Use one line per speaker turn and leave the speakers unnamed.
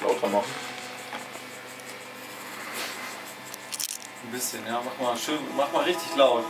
lauter machen.
Ein bisschen, ja. Mach mal schön, mach mal richtig laut.